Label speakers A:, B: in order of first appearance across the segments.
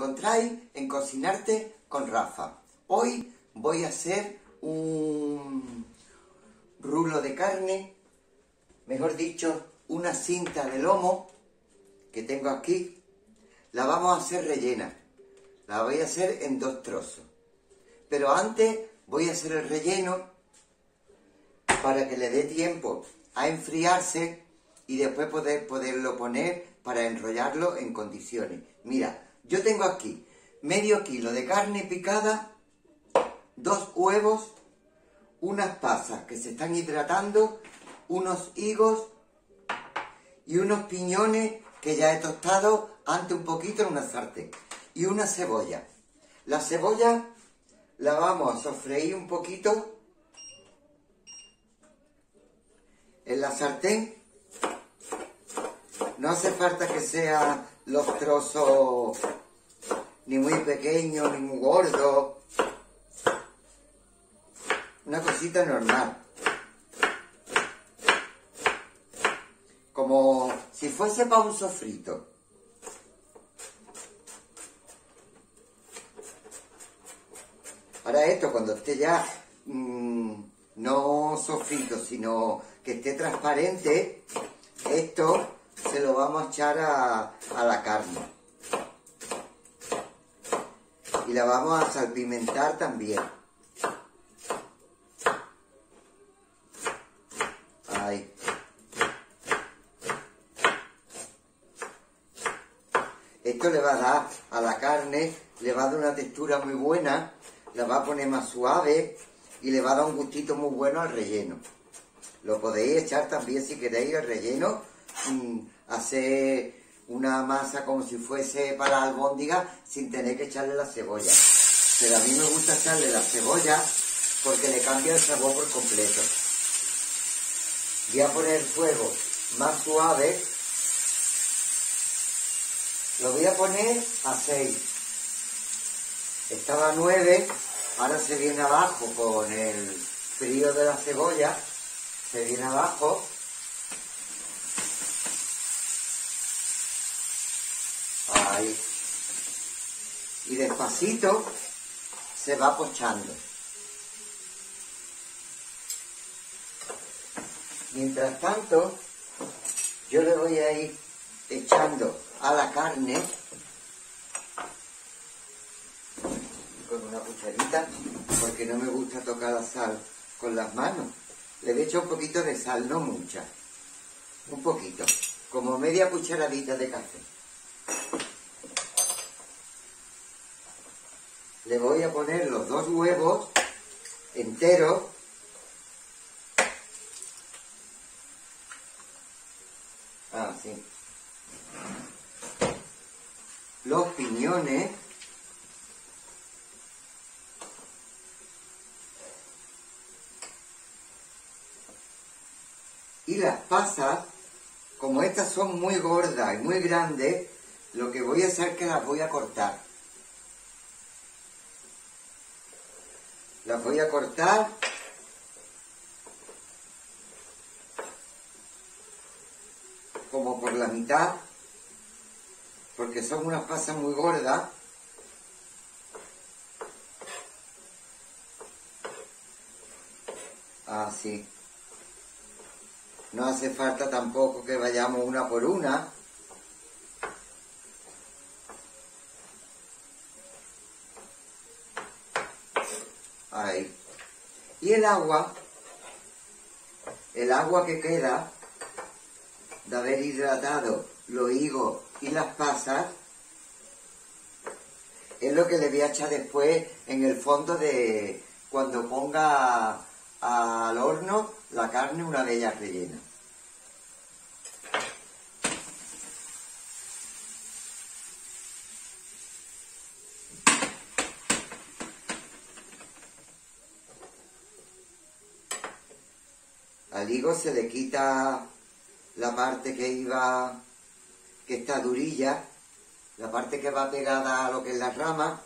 A: encontráis en Cocinarte con Rafa. Hoy voy a hacer un rulo de carne, mejor dicho, una cinta de lomo que tengo aquí. La vamos a hacer rellena. La voy a hacer en dos trozos. Pero antes voy a hacer el relleno para que le dé tiempo a enfriarse y después poder poderlo poner para enrollarlo en condiciones. Mira, yo tengo aquí medio kilo de carne picada, dos huevos, unas pasas que se están hidratando, unos higos y unos piñones que ya he tostado antes un poquito en una sartén y una cebolla. La cebolla la vamos a sofreír un poquito en la sartén. No hace falta que sean los trozos ni muy pequeños ni muy gordos. Una cosita normal. Como si fuese para un sofrito. Ahora esto, cuando esté ya mmm, no sofrito, sino que esté transparente, esto se lo vamos a echar a, la carne. Y la vamos a salpimentar también. Ahí. Esto le va a dar a la carne, le va a dar una textura muy buena, la va a poner más suave y le va a dar un gustito muy bueno al relleno. Lo podéis echar también si queréis el relleno, mmm, hacer una masa como si fuese para albóndiga sin tener que echarle la cebolla. Pero a mí me gusta echarle la cebolla porque le cambia el sabor por completo. Voy a poner fuego más suave. Lo voy a poner a 6. Estaba a 9, ahora se viene abajo con el frío de la cebolla. Se viene abajo. Y despacito se va pochando. Mientras tanto, yo le voy a ir echando a la carne con una cucharita, porque no me gusta tocar la sal con las manos. Le he hecho un poquito de sal, no mucha. Un poquito, como media cucharadita de café. Le voy a poner los dos huevos enteros Ah. Los piñones. Y las pasas, como estas son muy gordas y muy grandes, lo que voy a hacer es que las voy a cortar. Las voy a cortar como por la mitad, porque son unas pasas muy gordas. Así. No hace falta tampoco que vayamos una por una. Ahí. Y el agua, el agua que queda de haber hidratado los higos y las pasas, es lo que le voy a echar después en el fondo de cuando ponga al horno la carne una vez ya rellena. Al higo se le quita la parte que iba, que está durilla, la parte que va pegada a lo que es la rama,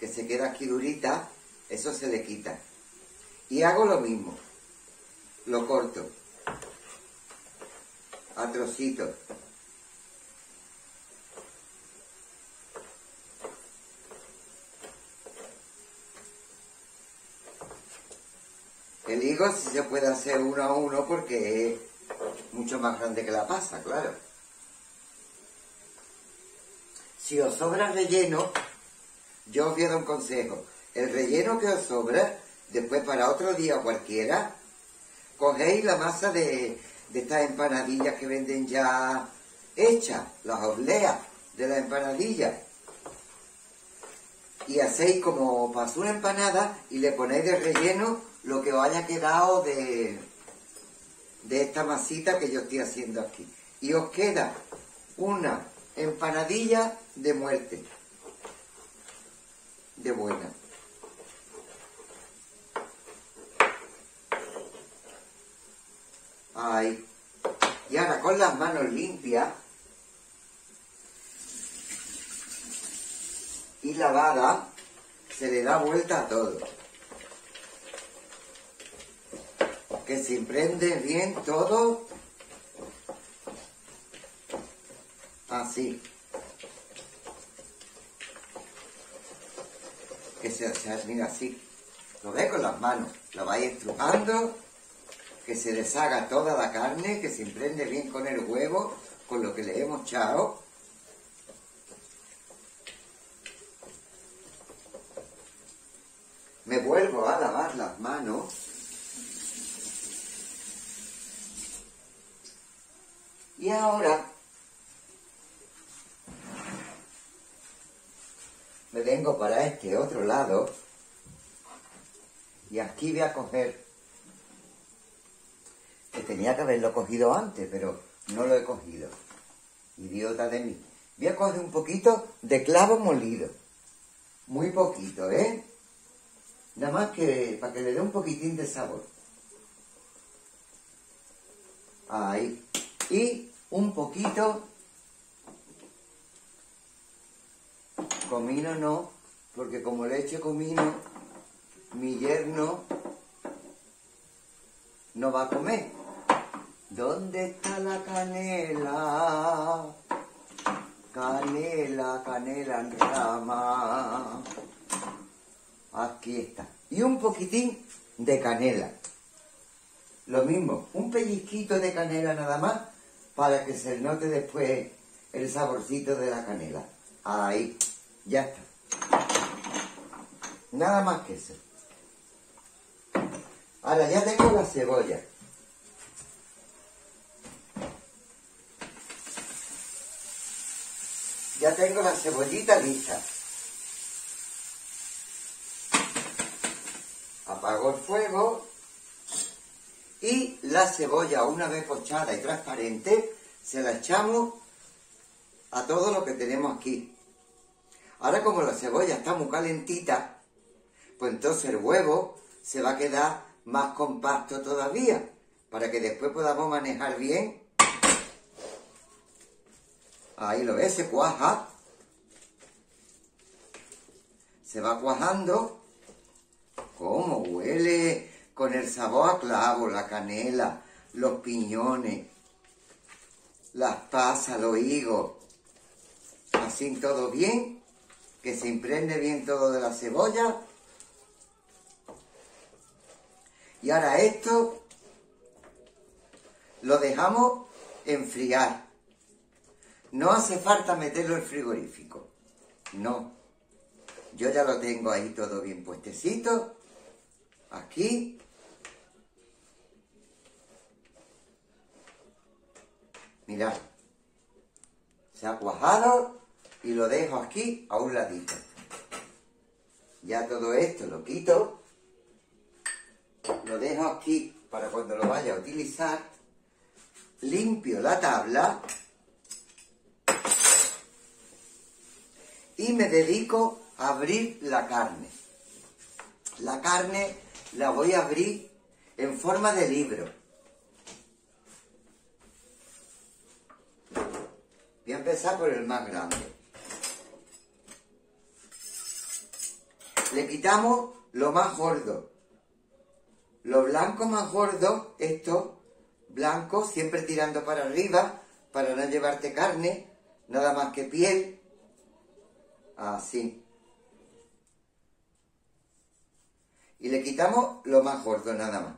A: que se queda aquí durita, eso se le quita. Y hago lo mismo, lo corto a trocitos. Sí se puede hacer uno a uno porque es mucho más grande que la pasa, claro. Si os sobra relleno, yo os voy un consejo. El relleno que os sobra, después para otro día cualquiera, cogéis la masa de, de estas empanadillas que venden ya hechas, las obleas de la empanadilla. Y hacéis como para una empanada y le ponéis de relleno lo que os haya quedado de, de esta masita que yo estoy haciendo aquí. Y os queda una empanadilla de muerte. De buena. Ahí. Y ahora con las manos limpias y lavada se le da vuelta a todo. Que se imprende bien todo así. Que se, mira así. Lo ve con las manos. Lo vais estrujando que se deshaga toda la carne, que se imprende bien con el huevo, con lo que le hemos echado. Me vuelvo a lavar las manos. Y ahora me vengo para este otro lado y aquí voy a coger tenía que haberlo cogido antes, pero no lo he cogido. Idiota de mí. Voy a coger un poquito de clavo molido. Muy poquito, ¿eh? Nada más que para que le dé un poquitín de sabor. Ahí. Y un poquito... Comino no, porque como le eche comino, mi yerno no va a comer. ¿Dónde está la canela? Canela, canela en rama. Aquí está. Y un poquitín de canela. Lo mismo, un pellizquito de canela nada más para que se note después el saborcito de la canela. Ahí, ya está. Nada más que eso. Ahora ya tengo la cebolla. Ya tengo la cebollita lista. Apago el fuego y la cebolla, una vez pochada y transparente, se la echamos a todo lo que tenemos aquí. Ahora como la cebolla está muy calentita, pues entonces el huevo se va a quedar más compacto todavía, para que después podamos manejar bien Ahí lo ves, se cuaja. Se va cuajando. ¿Cómo huele? Con el sabor a clavo, la canela, los piñones, las pasas, los higos. Así todo bien. Que se imprende bien todo de la cebolla. Y ahora esto lo dejamos enfriar. No hace falta meterlo en frigorífico. No. Yo ya lo tengo ahí todo bien puestecito. Aquí. Mirad. Se ha cuajado y lo dejo aquí a un ladito. Ya todo esto lo quito. Lo dejo aquí para cuando lo vaya a utilizar. Limpio la tabla y me dedico a abrir la carne. La carne la voy a abrir en forma de libro. Voy a empezar por el más grande. Le quitamos lo más gordo. Lo blanco más gordo, esto, blanco, siempre tirando para arriba, para no llevarte carne, nada más que piel, Así. Y le quitamos lo más gordo nada más.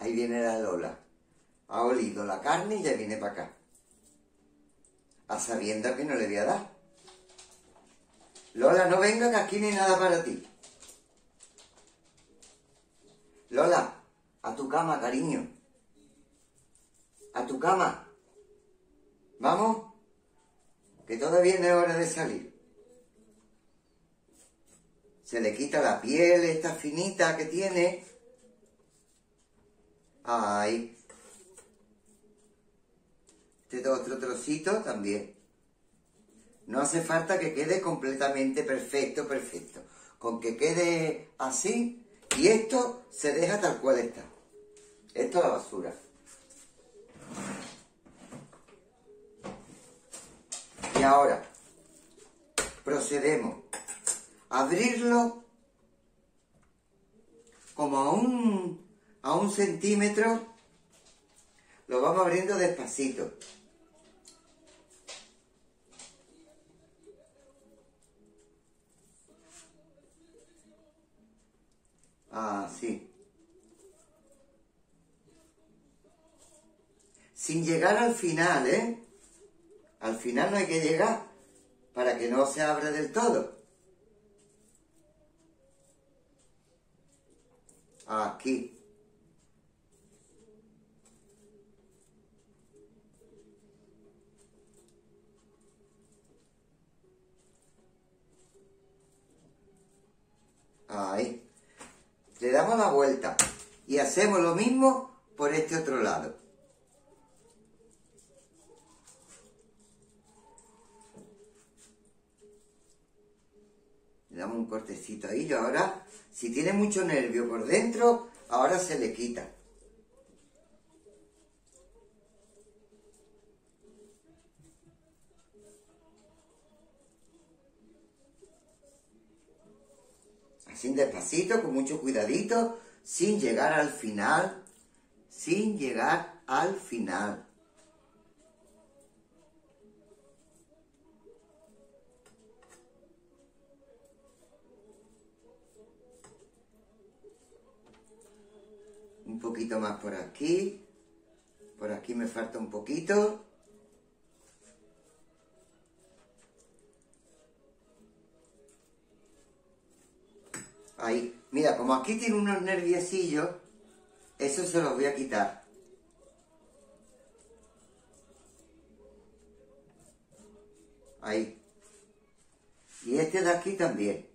A: Ahí viene la Lola. Ha olido la carne y ya viene para acá. A sabiendo que no le voy a dar. Lola, no venga que aquí hay nada para ti. Lola, a tu cama, cariño. A tu cama. ¿Vamos? Que todavía no es hora de salir. Se le quita la piel esta finita que tiene. Ay. Este otro trocito también. No hace falta que quede completamente perfecto, perfecto. Con que quede así, y esto se deja tal cual está. Esto es la basura. Y ahora procedemos a abrirlo como a un, a un centímetro. Lo vamos abriendo despacito. Así. Sin llegar al final, ¿eh? Al final no hay que llegar para que no se abra del todo. Aquí. Ahí. Le damos la vuelta y hacemos lo mismo por este otro lado. Le damos un cortecito ahí y ahora, si tiene mucho nervio por dentro, ahora se le quita. Así despacito, con mucho cuidadito, sin llegar al final, sin llegar al final. Un poquito más por aquí. Por aquí me falta un poquito. Ahí. Mira, como aquí tiene unos nerviosillos, eso se los voy a quitar. Ahí. Y este de aquí también.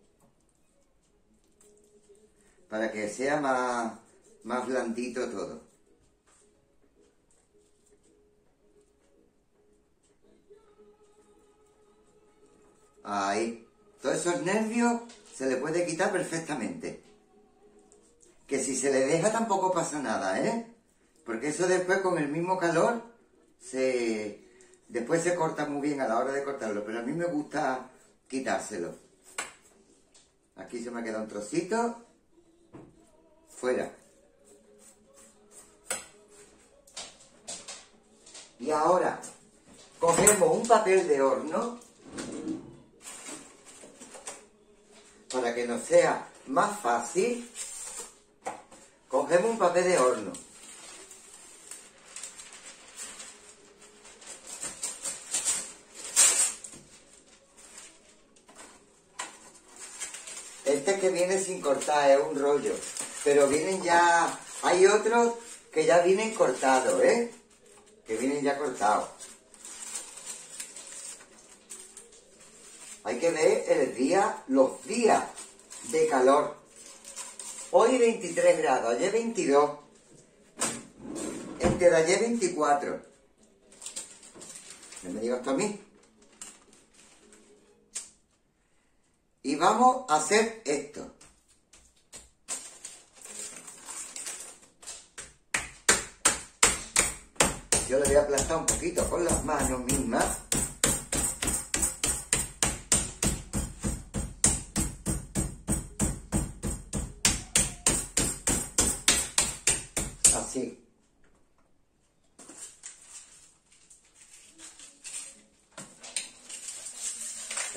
A: Para que sea más, más blandito todo. Ahí. Todos esos nervios se le puede quitar perfectamente. Que si se le deja tampoco pasa nada, ¿eh? Porque eso después con el mismo calor se... Después se corta muy bien a la hora de cortarlo, pero a mí me gusta quitárselo. Aquí se me ha quedado un trocito. Fuera. Y ahora cogemos un papel de horno para que nos sea más fácil, cogemos un papel de horno. Este que viene sin cortar es un rollo, pero vienen ya, hay otros que ya vienen cortados, ¿eh? Que vienen ya cortados. Hay que ver el día, los días de calor. Hoy 23 grados, ayer 22. Entre ayer 24. No me digas esto a mí. Y vamos a hacer esto. Yo le voy a aplastar un poquito con las manos mismas.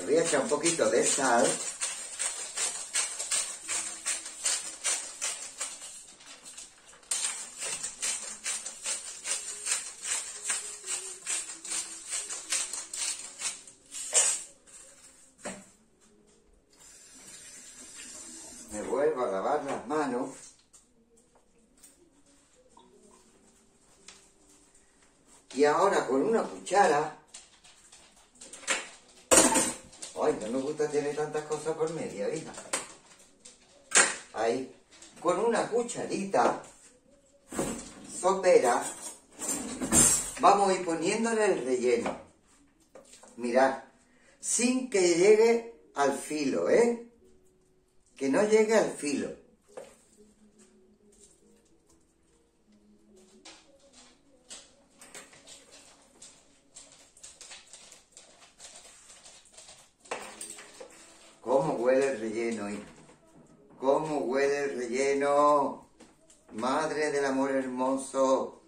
A: Voy a echar un poquito de sal. Sin que llegue al filo, ¿eh? Que no llegue al filo. ¿Cómo huele el relleno, hija? ¿Cómo huele el relleno? Madre del amor hermoso.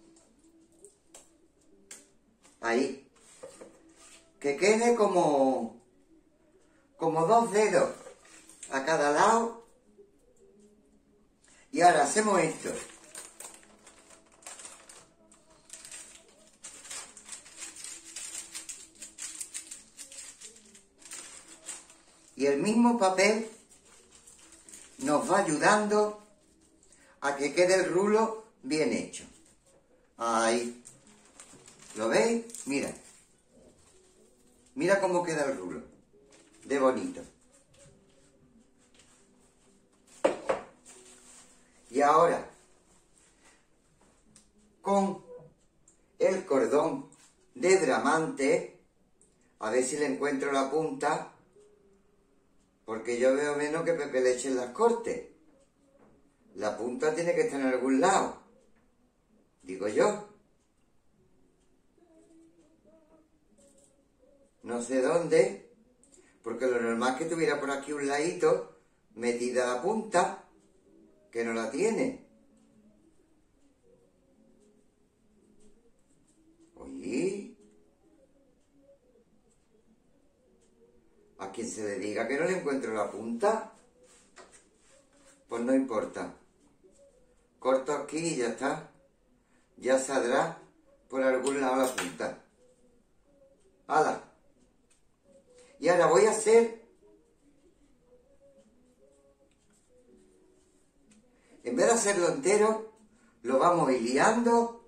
A: Ahí. Que quede como, como dos dedos a cada lado. Y ahora hacemos esto. Y el mismo papel nos va ayudando a que quede el rulo bien hecho. Ahí. ¿Lo veis? Mira. Mira cómo queda el rulo. De bonito. Y ahora, con el cordón de dramante, a ver si le encuentro la punta, porque yo veo menos que Pepe Leche en las cortes. La punta tiene que estar en algún lado, digo yo. No sé dónde, porque lo normal es que tuviera por aquí un ladito metida la punta, que no la tiene. Oye, a quien se le diga que no le encuentro la punta, pues no importa. Corto aquí y ya está. Ya saldrá por algún lado la punta. ¡Hala! Y ahora voy a hacer, en vez de hacerlo entero, lo vamos liando.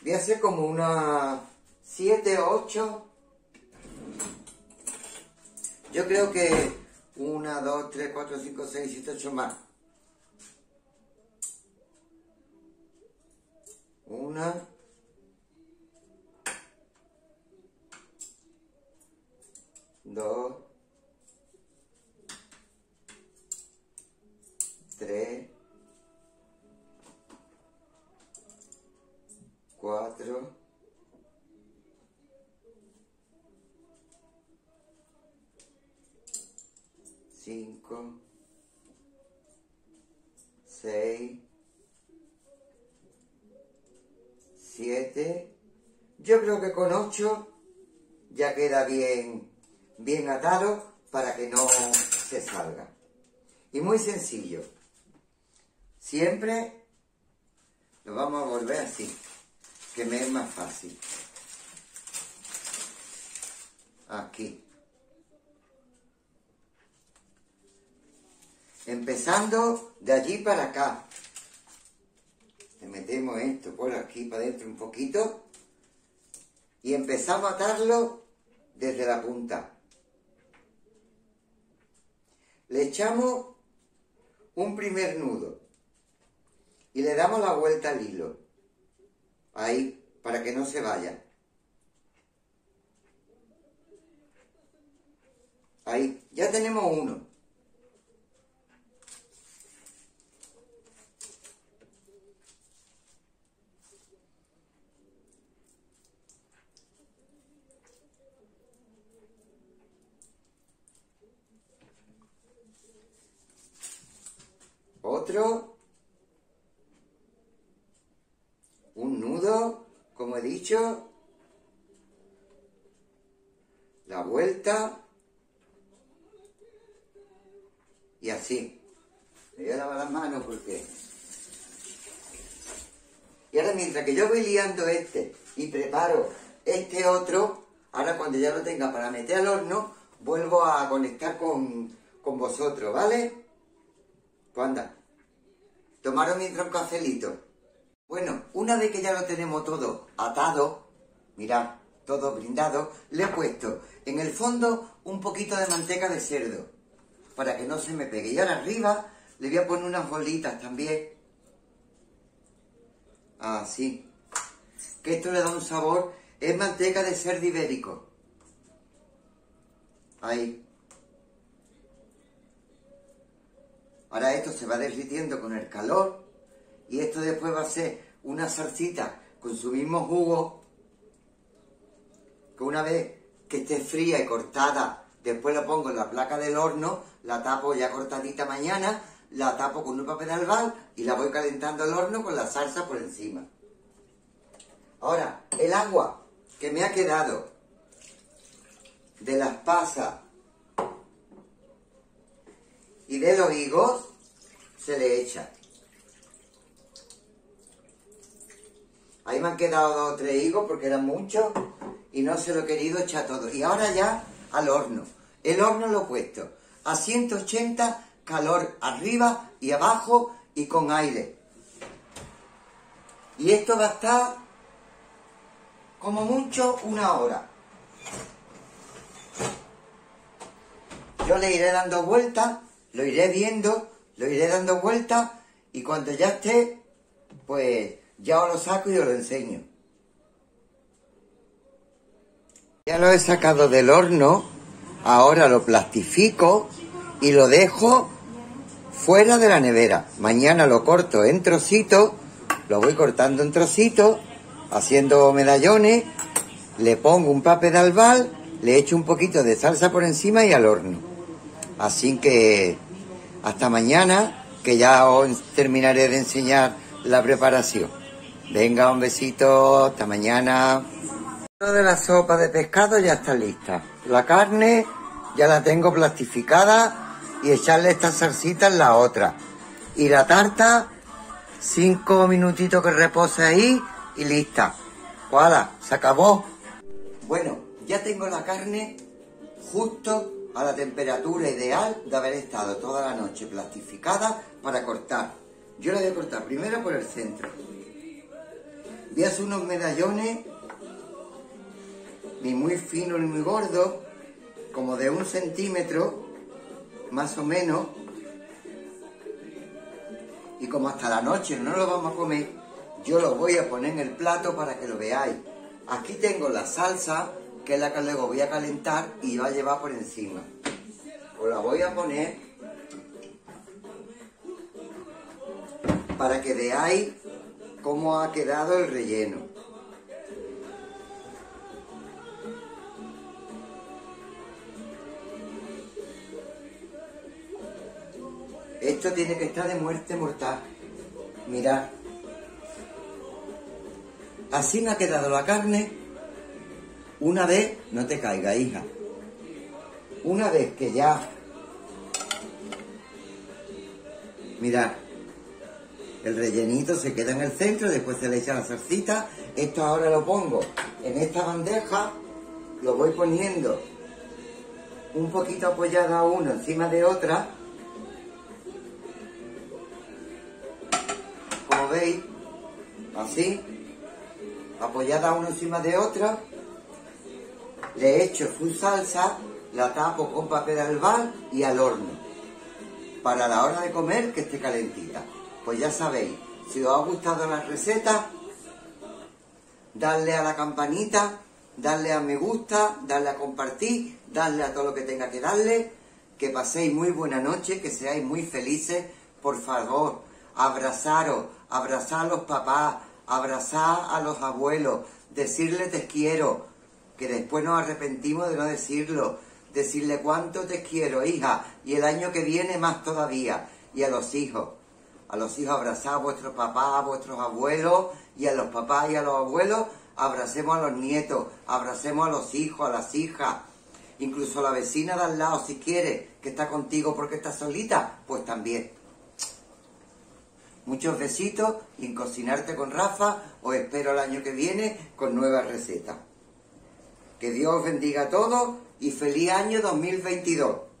A: Voy a hacer como una 7 o 8. Yo creo que 1, 2, 3, 4, 5, 6, 7, 8 más. Una. Dos. Tres. Cuatro. Cinco. Seis. Siete. Yo creo que con ocho ya queda bien, bien atado para que no se salga. Y muy sencillo. Siempre lo vamos a volver así, que me es más fácil. Aquí. Empezando de allí para acá. Le metemos esto por aquí para adentro un poquito. Y empezamos a atarlo desde la punta. Le echamos un primer nudo y le damos la vuelta al hilo. Ahí, para que no se vaya. Ahí, ya tenemos uno. Un nudo, como he dicho. La vuelta. Y así. Me voy a lavar las manos porque... Y ahora mientras que yo voy liando este y preparo este otro, ahora cuando ya lo tenga para meter al horno, vuelvo a conectar con, con vosotros, ¿vale? Pues anda, tomaros mientras un cafelito. Bueno, una vez que ya lo tenemos todo atado, mirad, todo brindado, le he puesto en el fondo un poquito de manteca de cerdo para que no se me pegue. Y ahora arriba le voy a poner unas bolitas también. Así. Que esto le da un sabor. Es manteca de cerdo ibérico. Ahí. Ahora esto se va derritiendo con el calor. Y esto después va a ser una salsita con su mismo jugo. Que una vez que esté fría y cortada, después la pongo en la placa del horno, la tapo ya cortadita mañana la tapo con un papel albal y la voy calentando al horno con la salsa por encima. Ahora, el agua que me ha quedado de las pasas y de los higos se le echa. Ahí me han quedado dos o tres higos porque eran muchos y no se lo he querido echar todo. Y ahora ya al horno. El horno lo he puesto a 180 calor arriba y abajo y con aire. Y esto va a estar como mucho una hora. Yo le iré dando vueltas, lo iré viendo, lo iré dando vueltas y cuando ya esté, pues ya os lo saco y os lo enseño. Ya lo he sacado del horno, ahora lo plastifico y lo dejo fuera de la nevera. Mañana lo corto en trocitos, lo voy cortando en trocitos, haciendo medallones, le pongo un papel albal, le echo un poquito de salsa por encima y al horno. Así que hasta mañana, que ya os terminaré de enseñar la preparación. Venga, un besito, hasta mañana. de la sopa de pescado ya está lista. La carne ya la tengo plastificada y echarle esta salsita en la otra. Y la tarta, cinco minutitos que repose ahí y lista. ¡Voilà! Se acabó. Bueno, ya tengo la carne justo a la temperatura ideal de haber estado toda la noche plastificada para cortar. Yo la voy a cortar primero por el centro. Voy a hacer unos medallones, ni muy finos ni muy gordos, como de un centímetro, más o menos. Y como hasta la noche no lo vamos a comer, yo lo voy a poner en el plato para que lo veáis. Aquí tengo la salsa, que es la que luego voy a calentar y va a llevar por encima. Os la voy a poner para que veáis cómo ha quedado el relleno. Esto tiene que estar de muerte mortal. Mirad. Así me ha quedado la carne. Una vez, no te caiga, hija. Una vez que ya... Mirad. El rellenito se queda en el centro, después se le echa la salsita. Esto ahora lo pongo en esta bandeja. Lo voy poniendo un poquito apoyada uno encima de otra veis, así, apoyada una encima de otra, le echo su salsa, la tapo con papel albal y al horno, para la hora de comer que esté calentita. Pues ya sabéis, si os ha gustado la receta, darle a la campanita, darle a me gusta, darle a compartir, darle a todo lo que tenga que darle, que paséis muy buena noche, que seáis muy felices, por favor, abrazaros, abrazar a los papás, abrazar a los abuelos, decirle te quiero, que después nos arrepentimos de no decirlo, decirle cuánto te quiero, hija, y el año que viene más todavía, y a los hijos, a los hijos abrazar a vuestros papás, a vuestros abuelos, y a los papás y a los abuelos, abracemos a los nietos, abracemos a los hijos, a las hijas, incluso a la vecina de al lado, si quiere, que está contigo porque está solita, pues también. Muchos besitos y en Cocinarte con Rafa os espero el año que viene con nuevas recetas. Que Dios os bendiga a todos y feliz año 2022.